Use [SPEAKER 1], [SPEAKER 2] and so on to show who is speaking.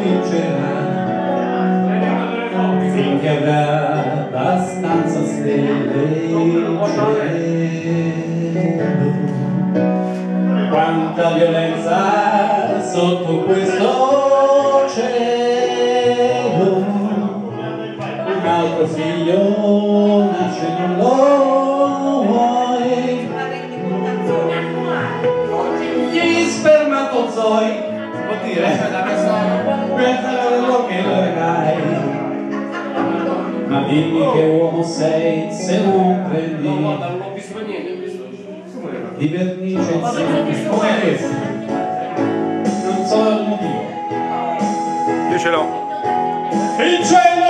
[SPEAKER 1] vincerà. Finché avrà abbastanza stelle cielo quanta violenza sotto questo cielo. Un altro figlio nasce non lo vuoi gli spermatozoi dire. Guarda quello che vorrai. Ma dimmi che uomo sei se non prendi.
[SPEAKER 2] Non ho visto niente, ho visto.
[SPEAKER 1] di vernice insieme. come questo? Non so il motivo.
[SPEAKER 3] Io ce l'ho.
[SPEAKER 1] il cielo